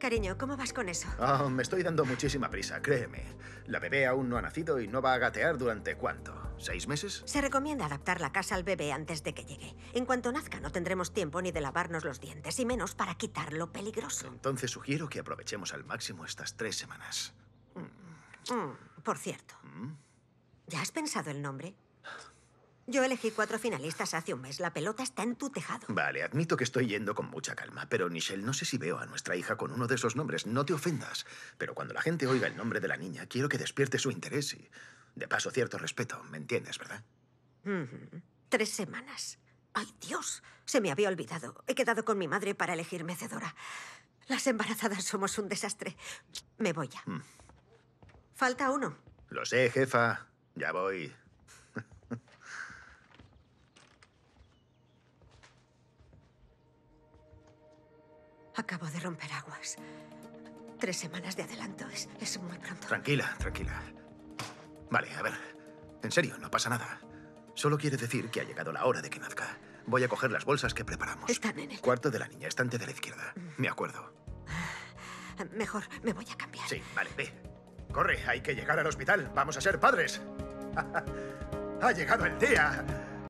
Cariño, ¿cómo vas con eso? Oh, me estoy dando muchísima prisa, créeme. La bebé aún no ha nacido y no va a gatear durante cuánto? ¿Seis meses? Se recomienda adaptar la casa al bebé antes de que llegue. En cuanto nazca, no tendremos tiempo ni de lavarnos los dientes, y menos para quitarlo peligroso. Entonces sugiero que aprovechemos al máximo estas tres semanas. Mm, por cierto, ¿ya has pensado el nombre? Yo elegí cuatro finalistas hace un mes. La pelota está en tu tejado. Vale, admito que estoy yendo con mucha calma, pero Nichelle, no sé si veo a nuestra hija con uno de esos nombres. No te ofendas, pero cuando la gente oiga el nombre de la niña, quiero que despierte su interés y, de paso, cierto respeto. ¿Me entiendes, verdad? Tres semanas. ¡Ay, Dios! Se me había olvidado. He quedado con mi madre para elegir mecedora. Las embarazadas somos un desastre. Me voy ya. Falta uno. Lo sé, jefa. Ya voy. Acabo de romper aguas. Tres semanas de adelanto es, es muy pronto. Tranquila, tranquila. Vale, a ver. En serio, no pasa nada. Solo quiere decir que ha llegado la hora de que nazca. Voy a coger las bolsas que preparamos. Están en el... Cuarto de la niña, estante de la izquierda. Me acuerdo. Mejor me voy a cambiar. Sí, vale, ve. Corre, hay que llegar al hospital. Vamos a ser padres. ha llegado el día.